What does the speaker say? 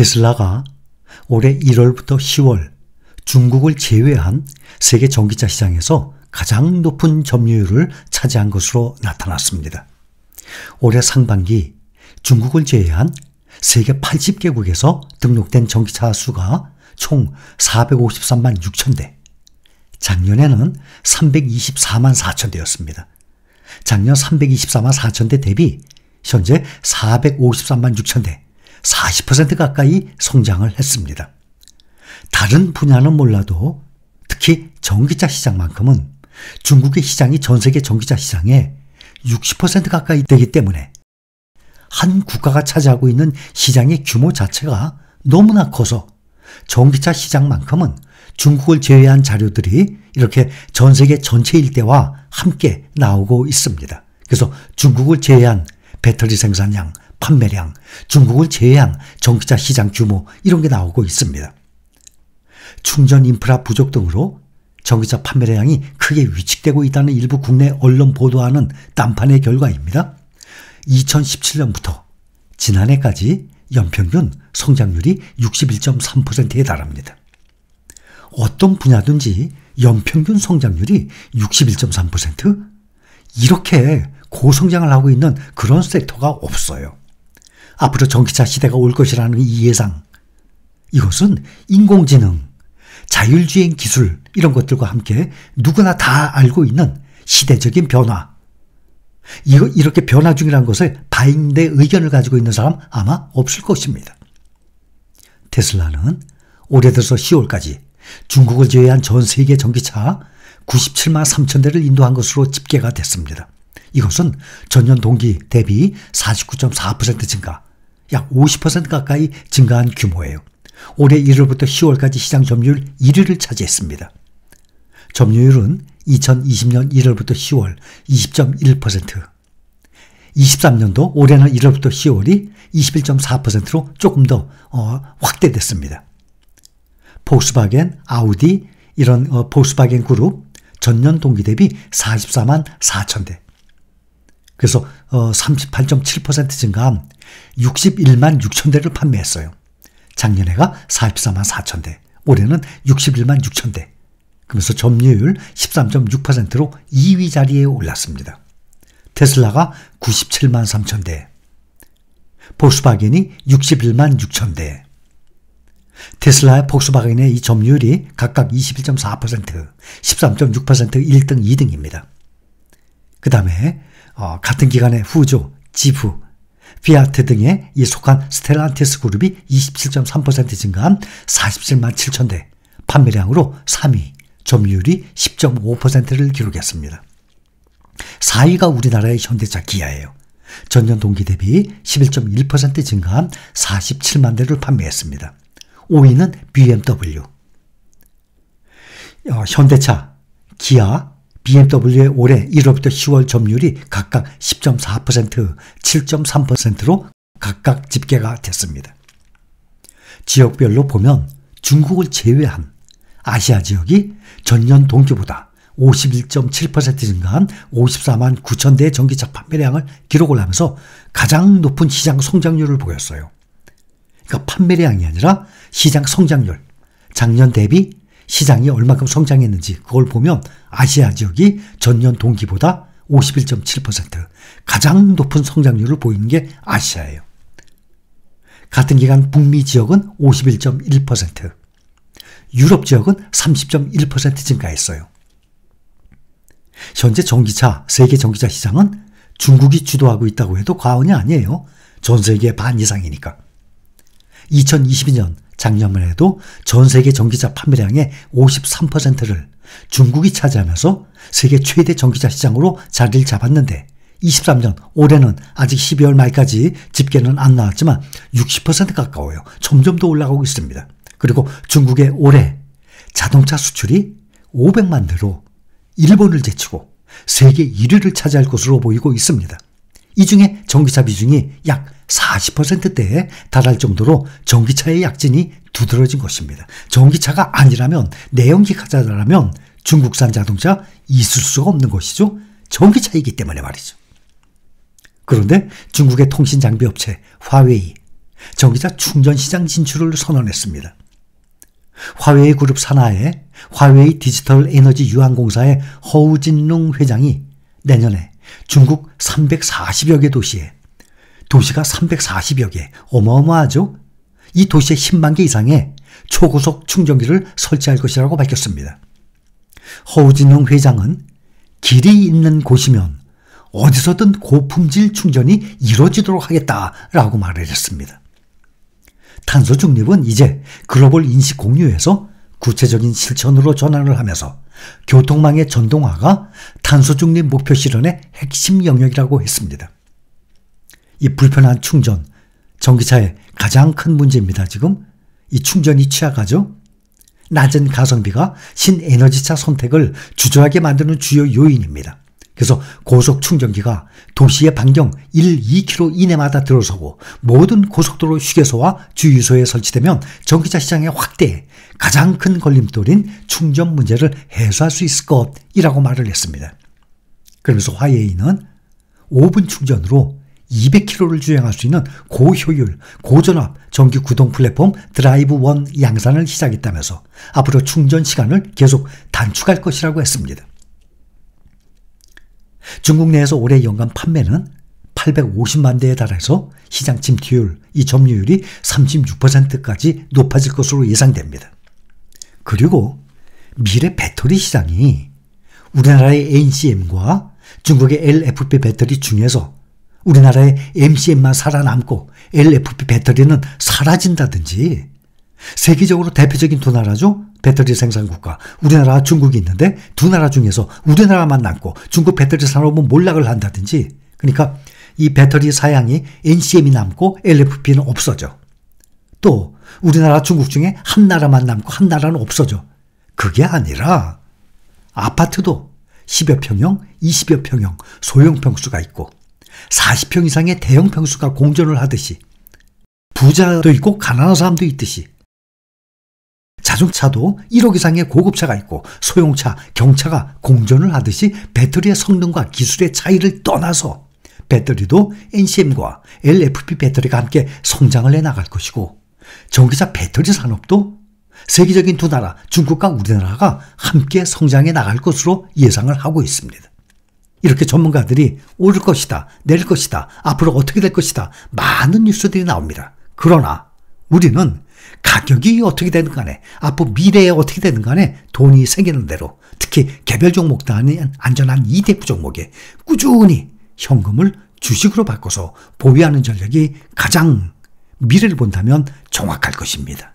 테슬라가 올해 1월부터 10월 중국을 제외한 세계 전기차 시장에서 가장 높은 점유율을 차지한 것으로 나타났습니다. 올해 상반기 중국을 제외한 세계 80개국에서 등록된 전기차 수가 총 453만 6천 대, 작년에는 324만 4천 대였습니다. 작년 324만 4천 대 대비 현재 453만 6천 대, 40% 가까이 성장을 했습니다. 다른 분야는 몰라도 특히 전기차 시장만큼은 중국의 시장이 전 세계 전기차 시장의 60% 가까이 되기 때문에 한 국가가 차지하고 있는 시장의 규모 자체가 너무나 커서 전기차 시장만큼은 중국을 제외한 자료들이 이렇게 전 세계 전체 일대와 함께 나오고 있습니다. 그래서 중국을 제외한 배터리 생산량, 판매량, 중국을 제외한 전기차 시장 규모 이런 게 나오고 있습니다. 충전 인프라 부족 등으로 전기차 판매량이 크게 위축되고 있다는 일부 국내 언론 보도하는 딴판의 결과입니다. 2017년부터 지난해까지 연평균 성장률이 61.3%에 달합니다. 어떤 분야든지 연평균 성장률이 61.3%? 이렇게 고성장을 하고 있는 그런 섹터가 없어요. 앞으로 전기차 시대가 올 것이라는 이 예상. 이것은 인공지능, 자율주행 기술 이런 것들과 함께 누구나 다 알고 있는 시대적인 변화. 이거 이렇게 변화 중이라는 것을 바인대 의견을 가지고 있는 사람 아마 없을 것입니다. 테슬라는 올해 들어서 10월까지 중국을 제외한 전 세계 전기차 97만 3천 대를 인도한 것으로 집계가 됐습니다. 이것은 전년 동기 대비 49.4% 증가, 약 50% 가까이 증가한 규모예요. 올해 1월부터 10월까지 시장 점유율 1위를 차지했습니다. 점유율은 2020년 1월부터 10월 20.1%, 23년도 올해는 1월부터 10월이 21.4%로 조금 더 어, 확대됐습니다. 보스바겐, 아우디 이런 어, 보스바겐 그룹 전년 동기 대비 44만 4천 대. 그래서 어, 38.7% 증가한 61만 6천 대를 판매했어요. 작년에가 44만 4천 대, 올해는 61만 6천 대. 그러면서 점유율 13.6%로 2위 자리에 올랐습니다. 테슬라가 97만 3천 대, 보스바겐이 61만 6천 대, 테슬라와 폭스바겐의 이 점유율이 각각 21.4%, 13.6%, 1등, 2등입니다. 그 다음에 어, 같은 기간에 후조, 지프, 피아트 등에 이 속한 스텔란티스 그룹이 27.3% 증가한 47만 7천 대 판매량으로 3위, 점유율이 10.5%를 기록했습니다. 4위가 우리나라의 현대차 기아예요. 전년 동기 대비 11.1% 증가한 47만 대를 판매했습니다. 5위는 BMW. 어, 현대차, 기아, BMW의 올해 1월부터 10월 점유율이 각각 10.4%, 7.3%로 각각 집계가 됐습니다. 지역별로 보면 중국을 제외한 아시아 지역이 전년 동기보다 51.7% 증가한 54만 9천 대의 전기차 판매량을 기록을 하면서 가장 높은 시장 성장률을 보였어요. 그러니까 판매량이 아니라 시장 성장률, 작년 대비 시장이 얼마큼 성장했는지 그걸 보면 아시아 지역이 전년 동기보다 51.7% 가장 높은 성장률을 보이는 게 아시아예요. 같은 기간 북미 지역은 51.1%, 유럽 지역은 30.1% 증가했어요. 현재 전기차, 세계 전기차 시장은 중국이 주도하고 있다고 해도 과언이 아니에요. 전 세계 반 이상이니까. 2022년 작년만 해도 전 세계 전기차 판매량의 53%를 중국이 차지하면서 세계 최대 전기차 시장으로 자리를 잡았는데 23년 올해는 아직 12월 말까지 집계는 안 나왔지만 60% 가까워요. 점점 더 올라가고 있습니다. 그리고 중국의 올해 자동차 수출이 500만 대로 일본을 제치고 세계 1위를 차지할 것으로 보이고 있습니다. 이 중에 전기차 비중이 약 40%대에 달할 정도로 전기차의 약진이 두드러진 것입니다. 전기차가 아니라면 내연기가자라면 중국산 자동차 있을 수가 없는 것이죠. 전기차이기 때문에 말이죠. 그런데 중국의 통신 장비 업체 화웨이, 전기차 충전 시장 진출을 선언했습니다. 화웨이 그룹 산하의 화웨이 디지털 에너지 유한공사의 허우진룽 회장이 내년에 중국 340여 개 도시에 도시가 340여 개 어마어마하죠? 이 도시에 10만 개 이상의 초고속 충전기를 설치할 것이라고 밝혔습니다. 허우진용 회장은 길이 있는 곳이면 어디서든 고품질 충전이 이루어지도록 하겠다라고 말을 했습니다. 탄소 중립은 이제 글로벌 인식 공유에서 구체적인 실천으로 전환을 하면서 교통망의 전동화가 탄소 중립 목표 실현의 핵심 영역이라고 했습니다. 이 불편한 충전, 전기차의 가장 큰 문제입니다. 지금 이 충전이 취약하죠? 낮은 가성비가 신에너지차 선택을 주저하게 만드는 주요 요인입니다. 그래서 고속 충전기가 도시의 반경 1, 2km 이내마다 들어서고 모든 고속도로 휴게소와 주유소에 설치되면 전기차 시장의 확대에 가장 큰 걸림돌인 충전 문제를 해소할 수 있을 것이라고 말을 했습니다. 그러면서 화웨이는 5분 충전으로 200km를 주행할 수 있는 고효율, 고전압 전기 구동 플랫폼 드라이브 원 양산을 시작했다면서 앞으로 충전 시간을 계속 단축할 것이라고 했습니다. 중국 내에서 올해 연간 판매는 850만 대에 달해서 시장 침투율, 이 점유율이 36%까지 높아질 것으로 예상됩니다. 그리고 미래 배터리 시장이 우리나라의 NCM과 중국의 LFP 배터리 중에서 우리나라의 MCM만 살아남고 LFP 배터리는 사라진다든지 세계적으로 대표적인 두 나라죠. 배터리 생산 국가 우리나라 중국이 있는데 두 나라 중에서 우리나라만 남고 중국 배터리 산업은 몰락을 한다든지 그러니까 이 배터리 사양이 NCM이 남고 LFP는 없어져. 또 우리나라 중국 중에 한 나라만 남고 한 나라는 없어져. 그게 아니라 아파트도 10여 평형, 20여 평형 소형 평수가 있고 40평 이상의 대형 평수가 공존을 하듯이 부자도 있고 가난한 사람도 있듯이 자동차도 1억 이상의 고급차가 있고 소형차, 경차가 공존을 하듯이 배터리의 성능과 기술의 차이를 떠나서 배터리도 NCM과 LFP 배터리가 함께 성장을 해 나갈 것이고 전기차 배터리 산업도 세계적인 두 나라, 중국과 우리나라가 함께 성장해 나갈 것으로 예상을 하고 있습니다. 이렇게 전문가들이 오를 것이다, 내릴 것이다, 앞으로 어떻게 될 것이다, 많은 뉴스들이 나옵니다. 그러나 우리는 가격이 어떻게 되는 간에, 앞으로 미래에 어떻게 되는 간에 돈이 생기는 대로 특히 개별 종목도 아닌 안전한 ETF 종목에 꾸준히 현금을 주식으로 바꿔서 보유하는 전략이 가장 미래를 본다면 정확할 것입니다.